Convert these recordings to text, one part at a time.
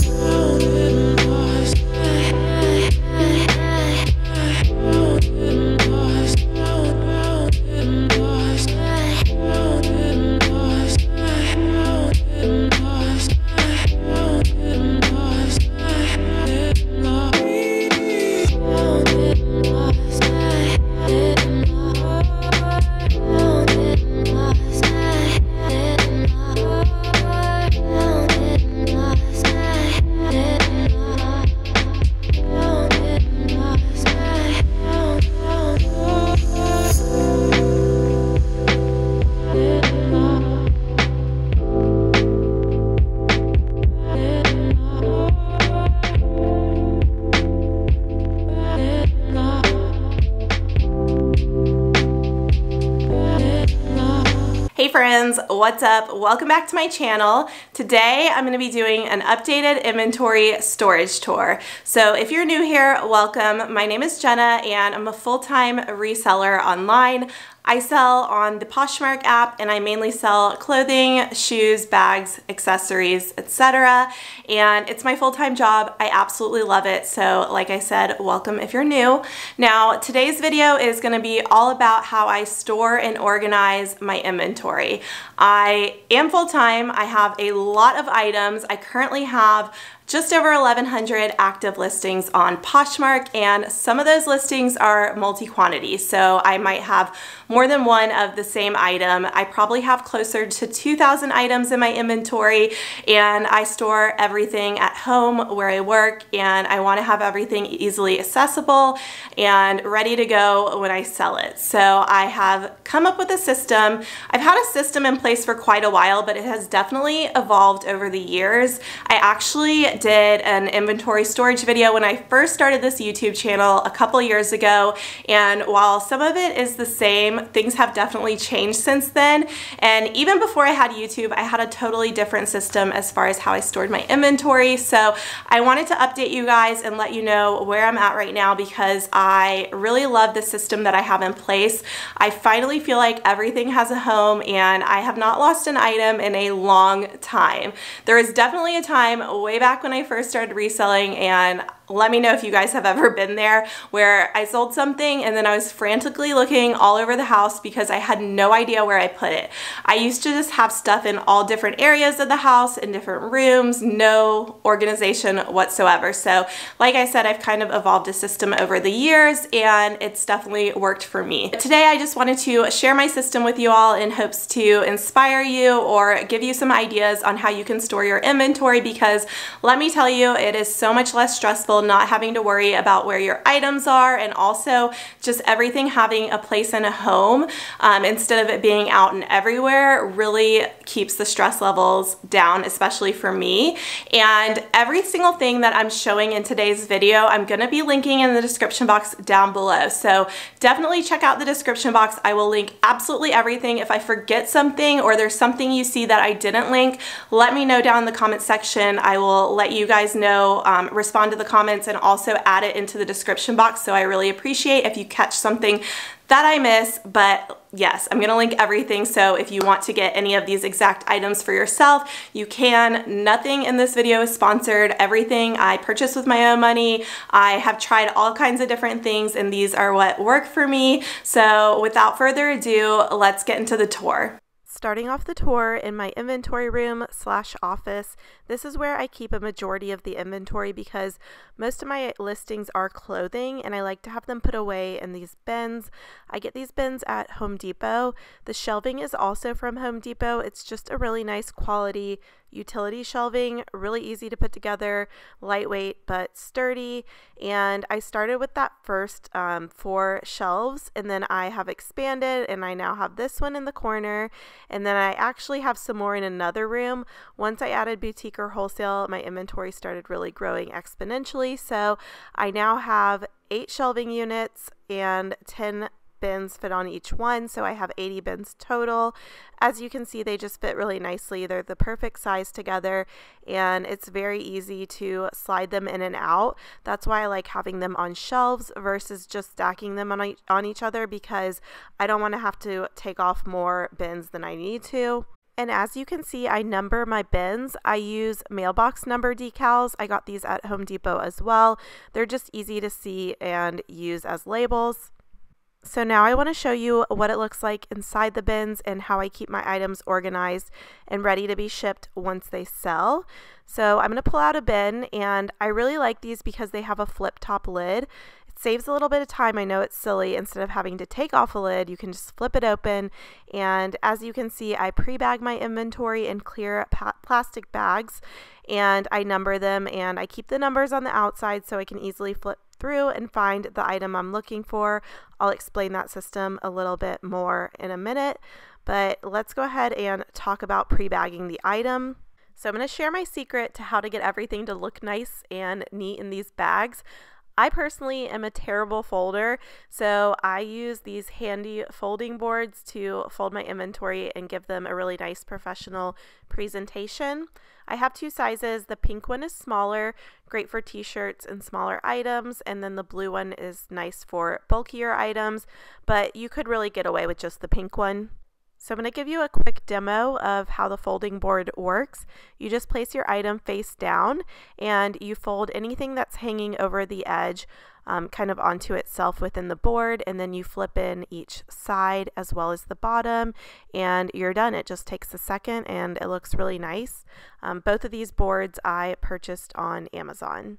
Sound friends, what's up? Welcome back to my channel. Today I'm going to be doing an updated inventory storage tour. So if you're new here, welcome. My name is Jenna and I'm a full-time reseller online. I sell on the Poshmark app and I mainly sell clothing, shoes, bags, accessories, etc. And it's my full-time job. I absolutely love it. So like I said, welcome if you're new. Now today's video is going to be all about how I store and organize my inventory. I am full-time. I have a lot of items. I currently have just over 1,100 active listings on Poshmark and some of those listings are multi-quantity. So I might have more than one of the same item. I probably have closer to 2,000 items in my inventory and I store everything at home where I work and I want to have everything easily accessible and ready to go when I sell it. So I have come up with a system. I've had a system in place for quite a while, but it has definitely evolved over the years. I actually did an inventory storage video when I first started this YouTube channel a couple years ago and while some of it is the same, things have definitely changed since then and even before I had YouTube, I had a totally different system as far as how I stored my inventory so I wanted to update you guys and let you know where I'm at right now because I really love the system that I have in place. I finally feel like everything has a home and I have not lost an item in a long time. There is definitely a time way back when I first started reselling and let me know if you guys have ever been there where I sold something and then I was frantically looking all over the house because I had no idea where I put it. I used to just have stuff in all different areas of the house, in different rooms, no organization whatsoever. So like I said, I've kind of evolved a system over the years and it's definitely worked for me. Today I just wanted to share my system with you all in hopes to inspire you or give you some ideas on how you can store your inventory because let me tell you, it is so much less stressful not having to worry about where your items are and also just everything having a place in a home um, instead of it being out and everywhere really keeps the stress levels down, especially for me. And every single thing that I'm showing in today's video, I'm gonna be linking in the description box down below. So definitely check out the description box. I will link absolutely everything. If I forget something or there's something you see that I didn't link, let me know down in the comment section. I will let you guys know, um, respond to the comments comments and also add it into the description box. So I really appreciate if you catch something that I miss, but yes, I'm gonna link everything. So if you want to get any of these exact items for yourself, you can. Nothing in this video is sponsored. Everything I purchased with my own money. I have tried all kinds of different things and these are what work for me. So without further ado, let's get into the tour. Starting off the tour in my inventory room slash office, this is where I keep a majority of the inventory because most of my listings are clothing and I like to have them put away in these bins. I get these bins at Home Depot. The shelving is also from Home Depot. It's just a really nice quality utility shelving, really easy to put together, lightweight but sturdy. And I started with that first um, four shelves and then I have expanded and I now have this one in the corner. And then I actually have some more in another room. Once I added boutique or wholesale, my inventory started really growing exponentially. So I now have eight shelving units and 10 bins fit on each one, so I have 80 bins total. As you can see, they just fit really nicely. They're the perfect size together, and it's very easy to slide them in and out. That's why I like having them on shelves versus just stacking them on, on each other because I don't want to have to take off more bins than I need to. And as you can see, I number my bins. I use mailbox number decals. I got these at Home Depot as well. They're just easy to see and use as labels. So now I want to show you what it looks like inside the bins and how I keep my items organized and ready to be shipped once they sell. So I'm going to pull out a bin and I really like these because they have a flip top lid. It saves a little bit of time. I know it's silly. Instead of having to take off a lid, you can just flip it open. And as you can see, I pre-bag my inventory in clear plastic bags and I number them and I keep the numbers on the outside so I can easily flip through and find the item I'm looking for. I'll explain that system a little bit more in a minute, but let's go ahead and talk about pre-bagging the item. So I'm going to share my secret to how to get everything to look nice and neat in these bags. I personally am a terrible folder, so I use these handy folding boards to fold my inventory and give them a really nice professional presentation. I have two sizes. The pink one is smaller, great for t-shirts and smaller items, and then the blue one is nice for bulkier items, but you could really get away with just the pink one. So I'm going to give you a quick demo of how the folding board works. You just place your item face down and you fold anything that's hanging over the edge um, kind of onto itself within the board and then you flip in each side as well as the bottom and you're done. It just takes a second and it looks really nice. Um, both of these boards I purchased on Amazon.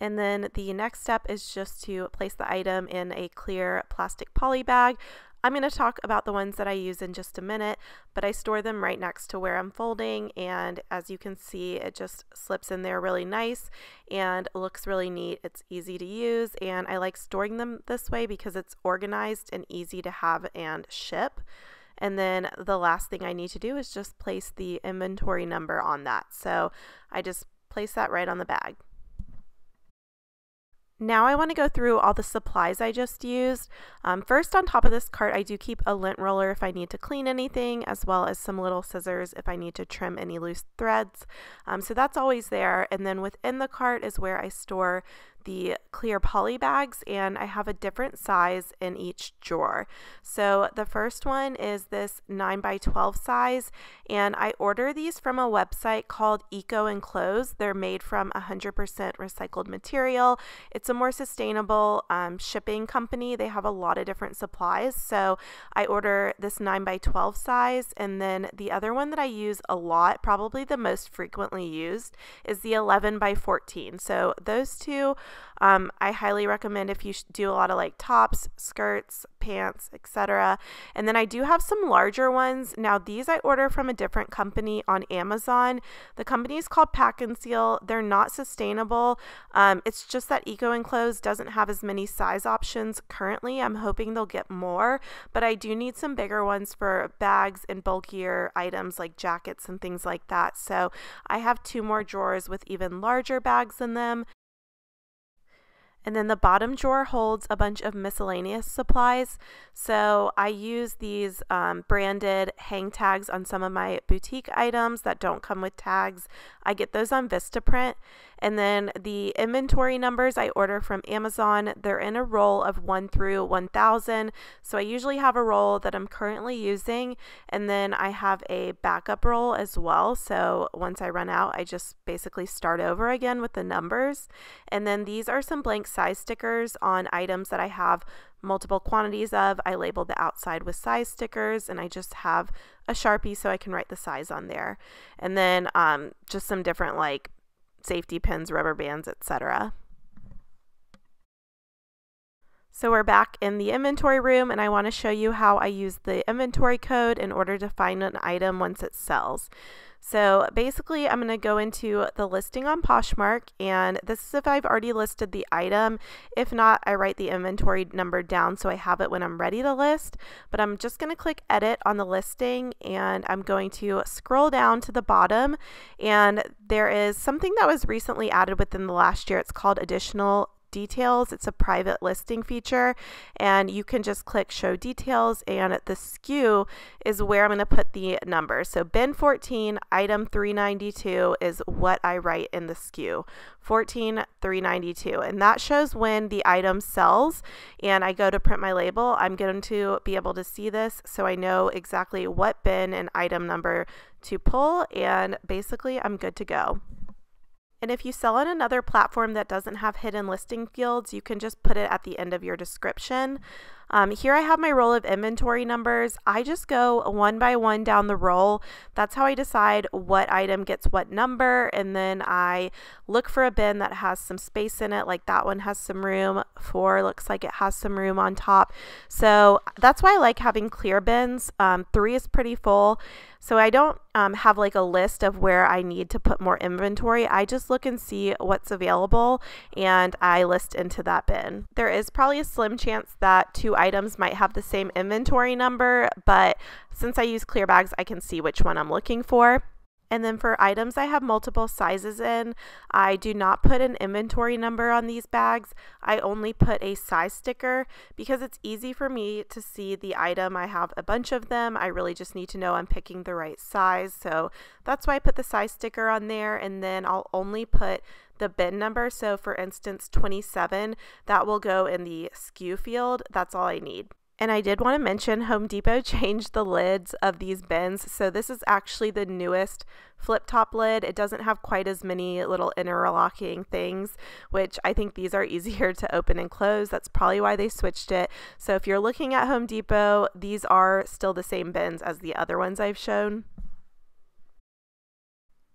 And then the next step is just to place the item in a clear plastic poly bag. I'm going to talk about the ones that I use in just a minute, but I store them right next to where I'm folding and as you can see it just slips in there really nice and looks really neat. It's easy to use and I like storing them this way because it's organized and easy to have and ship. And then the last thing I need to do is just place the inventory number on that. So I just place that right on the bag. Now I want to go through all the supplies I just used. Um, first on top of this cart I do keep a lint roller if I need to clean anything as well as some little scissors if I need to trim any loose threads. Um, so that's always there and then within the cart is where I store the clear poly bags and I have a different size in each drawer. So the first one is this 9 by 12 size and I order these from a website called Eco Enclose. They're made from 100% recycled material. It's a more sustainable um, shipping company. They have a lot of different supplies. So I order this 9 by 12 size and then the other one that I use a lot, probably the most frequently used, is the 11 by 14. So those two um, I highly recommend if you do a lot of like tops, skirts, pants, etc. And then I do have some larger ones. Now these I order from a different company on Amazon. The company is called PakNSeal. They're not sustainable. Um, it's just that Eco Enclose doesn't have as many size options currently. I'm hoping they'll get more, but I do need some bigger ones for bags and bulkier items like jackets and things like that. So I have two more drawers with even larger bags in them. And then the bottom drawer holds a bunch of miscellaneous supplies. So I use these um, branded hang tags on some of my boutique items that don't come with tags. I get those on Vistaprint. And then the inventory numbers I order from Amazon, they're in a roll of 1 through 1000. So I usually have a roll that I'm currently using, and then I have a backup roll as well. So once I run out, I just basically start over again with the numbers. And then these are some blank size stickers on items that I have multiple quantities of. I label the outside with size stickers and I just have a Sharpie so I can write the size on there. And then um, just some different like safety pins, rubber bands, etc. So we're back in the inventory room and I want to show you how I use the inventory code in order to find an item once it sells. So basically I'm going to go into the listing on Poshmark and this is if I've already listed the item. If not, I write the inventory number down so I have it when I'm ready to list. But I'm just going to click edit on the listing and I'm going to scroll down to the bottom and there is something that was recently added within the last year. It's called additional details. It's a private listing feature, and you can just click show details, and the SKU is where I'm going to put the number. So bin 14, item 392 is what I write in the SKU. 14392 and that shows when the item sells and I go to print my label I'm going to be able to see this so I know exactly what bin and item number to pull and basically I'm good to go. And if you sell on another platform that doesn't have hidden listing fields, you can just put it at the end of your description. Um, here I have my roll of inventory numbers. I just go one by one down the roll. That's how I decide what item gets what number. And then I look for a bin that has some space in it, like that one has some room. Four looks like it has some room on top. So that's why I like having clear bins. Um, three is pretty full. So I don't um, have like a list of where I need to put more inventory. I just look and see what's available and I list into that bin. There is probably a slim chance that two items might have the same inventory number, but since I use clear bags, I can see which one I'm looking for. And then for items I have multiple sizes in, I do not put an inventory number on these bags. I only put a size sticker because it's easy for me to see the item. I have a bunch of them. I really just need to know I'm picking the right size. So that's why I put the size sticker on there. And then I'll only put the bin number. So for instance, 27, that will go in the SKU field. That's all I need. And I did want to mention Home Depot changed the lids of these bins. So this is actually the newest flip top lid. It doesn't have quite as many little interlocking things, which I think these are easier to open and close. That's probably why they switched it. So if you're looking at Home Depot, these are still the same bins as the other ones I've shown.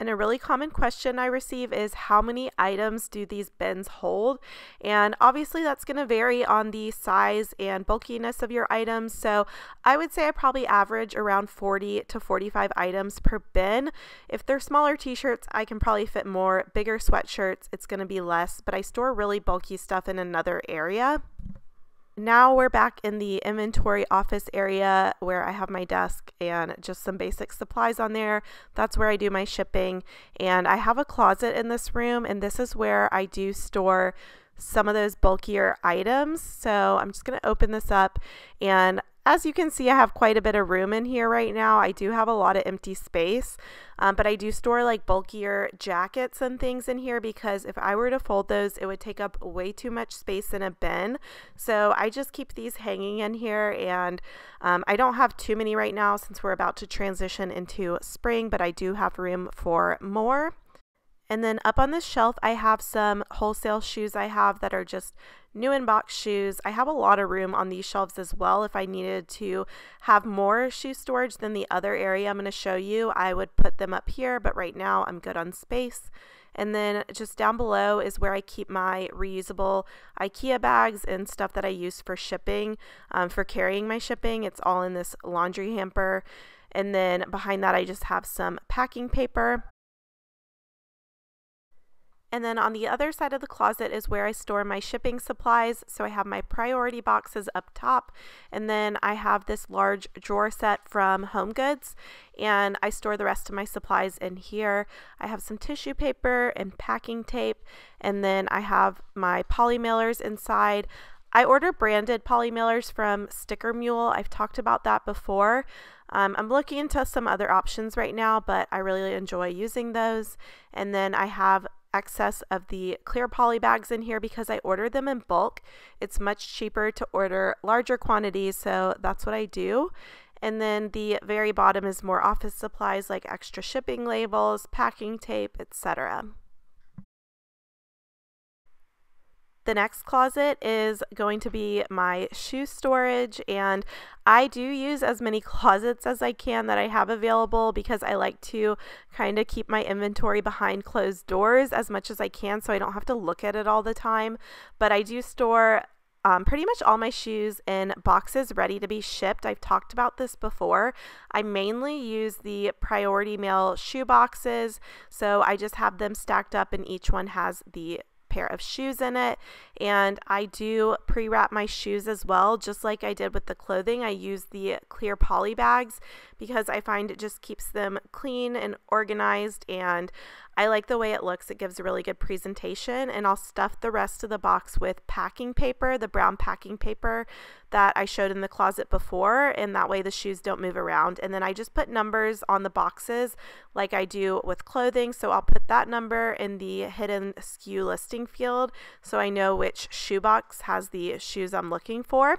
And a really common question I receive is how many items do these bins hold? And obviously, that's going to vary on the size and bulkiness of your items. So I would say I probably average around 40 to 45 items per bin. If they're smaller t shirts, I can probably fit more. Bigger sweatshirts, it's going to be less, but I store really bulky stuff in another area. Now we're back in the inventory office area where I have my desk and just some basic supplies on there. That's where I do my shipping. And I have a closet in this room, and this is where I do store some of those bulkier items. So I'm just going to open this up and as you can see, I have quite a bit of room in here right now. I do have a lot of empty space, um, but I do store like bulkier jackets and things in here because if I were to fold those, it would take up way too much space in a bin. So I just keep these hanging in here and um, I don't have too many right now since we're about to transition into spring, but I do have room for more. And then up on this shelf, I have some wholesale shoes I have that are just new in box shoes. I have a lot of room on these shelves as well. If I needed to have more shoe storage than the other area I'm going to show you, I would put them up here, but right now I'm good on space. And then just down below is where I keep my reusable IKEA bags and stuff that I use for shipping, um, for carrying my shipping. It's all in this laundry hamper. And then behind that, I just have some packing paper. And then on the other side of the closet is where I store my shipping supplies. So I have my priority boxes up top, and then I have this large drawer set from Home Goods, and I store the rest of my supplies in here. I have some tissue paper and packing tape, and then I have my poly mailers inside. I order branded poly mailers from Sticker Mule. I've talked about that before. Um, I'm looking into some other options right now, but I really enjoy using those. And then I have excess of the clear poly bags in here because I ordered them in bulk. It's much cheaper to order larger quantities, so that's what I do. And then the very bottom is more office supplies like extra shipping labels, packing tape, etc. The next closet is going to be my shoe storage and I do use as many closets as I can that I have available because I like to kind of keep my inventory behind closed doors as much as I can so I don't have to look at it all the time. But I do store um, pretty much all my shoes in boxes ready to be shipped. I've talked about this before. I mainly use the priority mail shoe boxes, so I just have them stacked up and each one has the pair of shoes in it. And I do pre-wrap my shoes as well, just like I did with the clothing. I use the clear poly bags because I find it just keeps them clean and organized and I like the way it looks. It gives a really good presentation and I'll stuff the rest of the box with packing paper, the brown packing paper that I showed in the closet before and that way the shoes don't move around. And then I just put numbers on the boxes like I do with clothing. So I'll put that number in the hidden SKU listing field so I know which shoe box has the shoes I'm looking for.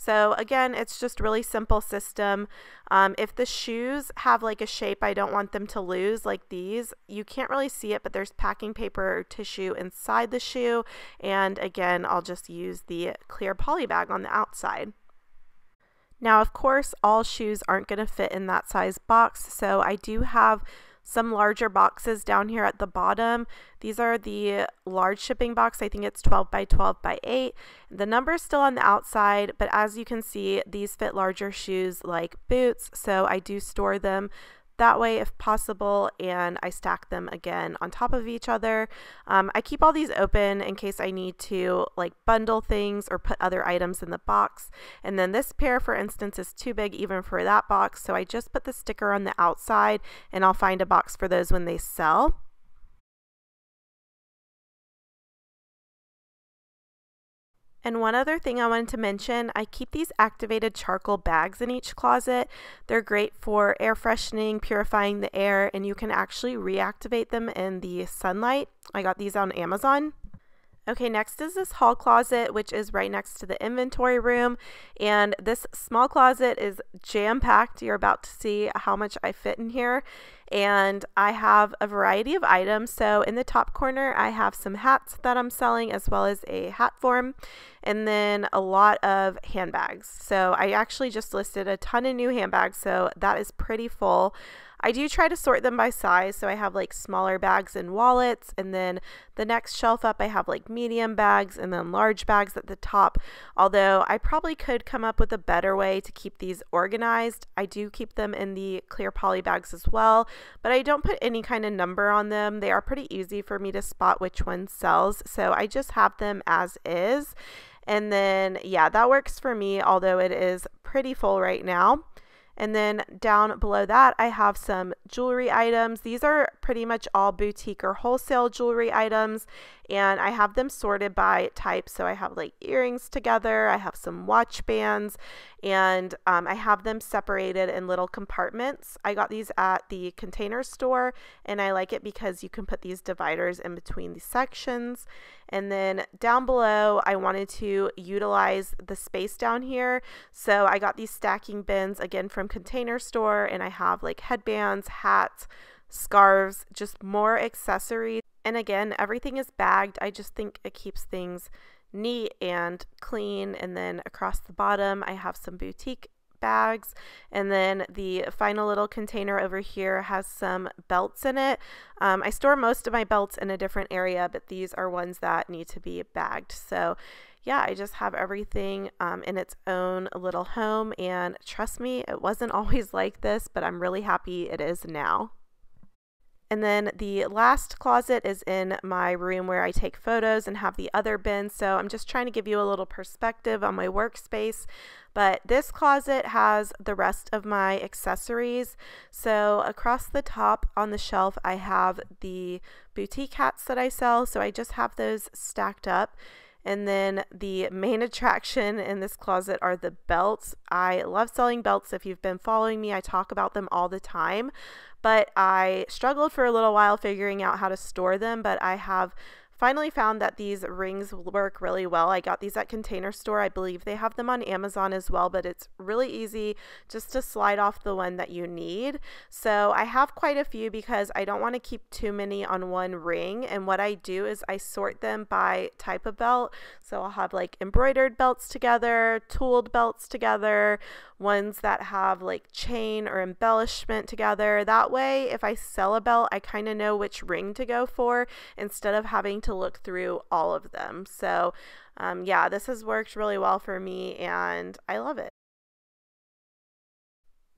So again, it's just really simple system. Um, if the shoes have like a shape I don't want them to lose, like these, you can't really see it, but there's packing paper or tissue inside the shoe. And again, I'll just use the clear poly bag on the outside. Now, of course, all shoes aren't going to fit in that size box, so I do have some larger boxes down here at the bottom. These are the large shipping box. I think it's 12 by 12 by 8. The number is still on the outside, but as you can see, these fit larger shoes like boots, so I do store them that way if possible and I stack them again on top of each other. Um, I keep all these open in case I need to like bundle things or put other items in the box. And then this pair for instance is too big even for that box so I just put the sticker on the outside and I'll find a box for those when they sell. And one other thing I wanted to mention, I keep these activated charcoal bags in each closet. They're great for air freshening, purifying the air, and you can actually reactivate them in the sunlight. I got these on Amazon. Okay, next is this hall closet, which is right next to the inventory room. And this small closet is jam-packed. You're about to see how much I fit in here. And I have a variety of items. So in the top corner, I have some hats that I'm selling as well as a hat form. And then a lot of handbags. So I actually just listed a ton of new handbags. So that is pretty full. I do try to sort them by size. So I have like smaller bags and wallets. And then the next shelf up, I have like medium bags and then large bags at the top. Although I probably could come up with a better way to keep these organized. I do keep them in the clear poly bags as well, but I don't put any kind of number on them. They are pretty easy for me to spot which one sells. So I just have them as is. And then, yeah, that works for me, although it is pretty full right now. And then down below that, I have some jewelry items. These are pretty much all boutique or wholesale jewelry items, and I have them sorted by type. So I have like earrings together, I have some watch bands, and um, I have them separated in little compartments. I got these at the container store, and I like it because you can put these dividers in between the sections. And then down below, I wanted to utilize the space down here. So I got these stacking bins again from Container Store, and I have like headbands, hats, scarves, just more accessories. And again, everything is bagged. I just think it keeps things neat and clean. And then across the bottom, I have some boutique bags. And then the final little container over here has some belts in it. Um, I store most of my belts in a different area, but these are ones that need to be bagged. So yeah, I just have everything um, in its own little home. And trust me, it wasn't always like this, but I'm really happy it is now. And then the last closet is in my room where I take photos and have the other bins. So I'm just trying to give you a little perspective on my workspace. But this closet has the rest of my accessories. So across the top on the shelf, I have the boutique hats that I sell. So I just have those stacked up. And then the main attraction in this closet are the belts. I love selling belts. If you've been following me, I talk about them all the time but I struggled for a little while figuring out how to store them, but I have finally found that these rings work really well. I got these at Container Store. I believe they have them on Amazon as well, but it's really easy just to slide off the one that you need. So I have quite a few because I don't want to keep too many on one ring. And what I do is I sort them by type of belt. So I'll have like embroidered belts together, tooled belts together, ones that have like chain or embellishment together. That way, if I sell a belt, I kind of know which ring to go for instead of having to look through all of them. So, um, yeah, this has worked really well for me and I love it.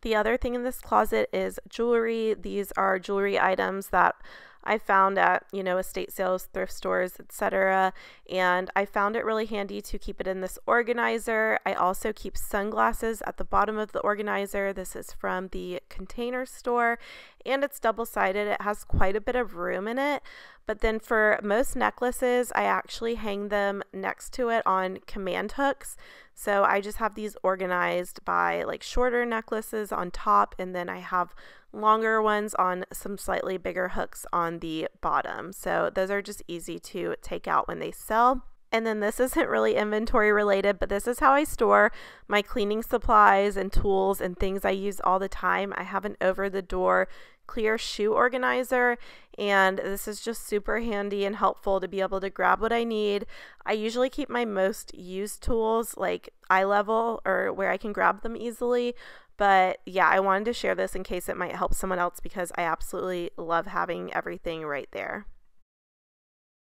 The other thing in this closet is jewelry. These are jewelry items that I found at, you know, estate sales, thrift stores, etc. And I found it really handy to keep it in this organizer. I also keep sunglasses at the bottom of the organizer. This is from the container store and it's double sided. It has quite a bit of room in it. But then for most necklaces, I actually hang them next to it on command hooks. So I just have these organized by like shorter necklaces on top, and then I have longer ones on some slightly bigger hooks on the bottom. So those are just easy to take out when they sell. And then this isn't really inventory related, but this is how I store my cleaning supplies and tools and things I use all the time. I have an over the door clear shoe organizer and this is just super handy and helpful to be able to grab what I need. I usually keep my most used tools like eye level or where I can grab them easily, but yeah, I wanted to share this in case it might help someone else because I absolutely love having everything right there.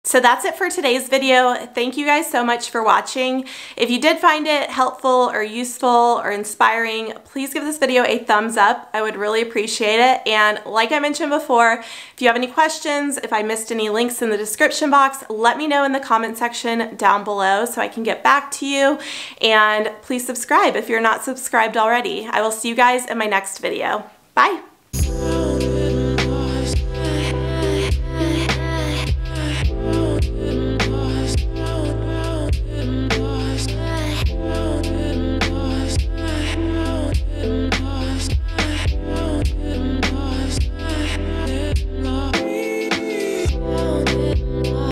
So that's it for today's video. Thank you guys so much for watching. If you did find it helpful or useful or inspiring, please give this video a thumbs up. I would really appreciate it. And like I mentioned before, if you have any questions, if I missed any links in the description box, let me know in the comment section down below so I can get back to you. And please subscribe if you're not subscribed already. I will see you guys in my next video. Bye.